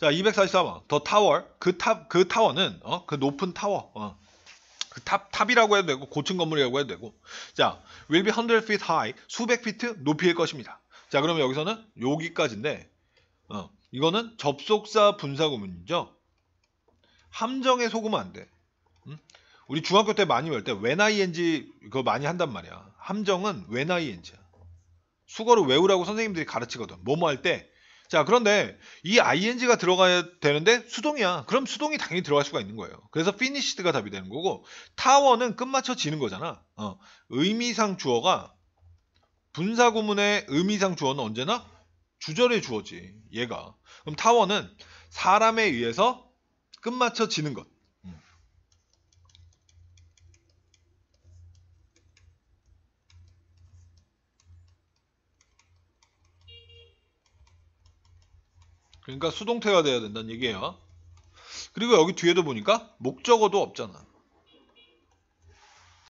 자, 244번. The tower. 그 탑, 그 타워는, 어, 그 높은 타워. 어. 그 탑, 탑이라고 해도 되고, 고층 건물이라고 해도 되고. 자, will be 100 feet high. 수백 피트 높이일 것입니다. 자, 그러면 여기서는 여기까지인데, 어, 이거는 접속사 분사 구문이죠. 함정에 속으면 안 돼. 음? 우리 중학교 때 많이 배울 때 when ing 그거 많이 한단 말이야. 함정은 when ing야. 수거를 외우라고 선생님들이 가르치거든. 뭐뭐 할 때. 자, 그런데 이 ing가 들어가야 되는데 수동이야. 그럼 수동이 당연히 들어갈 수가 있는 거예요. 그래서 finished가 답이 되는 거고 타워는 끝마쳐지는 거잖아. 어, 의미상 주어가 분사 구문의 의미상 주어는 언제나 주절의 주어지. 얘가. 그럼 타워는 사람에 의해서 끝마쳐지는 것. 그러니까 수동태가 돼야 된다는 얘기예요. 그리고 여기 뒤에도 보니까 목적어도 없잖아.